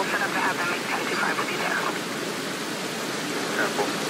we'll set up to have them make 10 to 5 with you there. Careful.